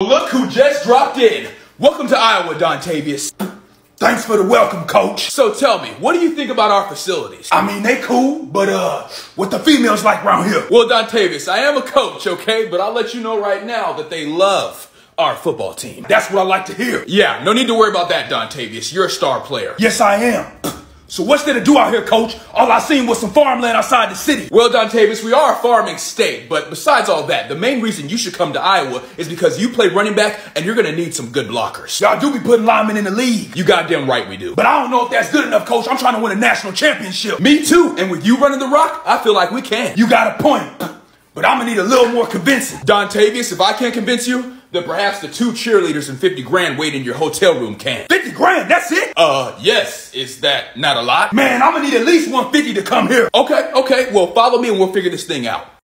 Look who just dropped in. Welcome to Iowa, Dontavius. Thanks for the welcome, coach. So tell me, what do you think about our facilities? I mean, they cool, but uh, what the females like around here? Well, Dontavius, I am a coach, okay? But I'll let you know right now that they love our football team. That's what I like to hear. Yeah, no need to worry about that, Dontavius. You're a star player. Yes, I am. So what's there to do out here, coach? All I seen was some farmland outside the city. Well, Dontavius, we are a farming state, but besides all that, the main reason you should come to Iowa is because you play running back and you're gonna need some good blockers. Y'all do be putting linemen in the league. You goddamn right we do. But I don't know if that's good enough, coach. I'm trying to win a national championship. Me too, and with you running the rock, I feel like we can. You got a point. But I'm gonna need a little more convincing. Dontavius, if I can't convince you, then perhaps the two cheerleaders and 50 grand waiting in your hotel room can. 50 grand, that's it? Uh, yes. Is that not a lot? Man, I'm gonna need at least 150 to come here. Okay, okay. Well, follow me and we'll figure this thing out.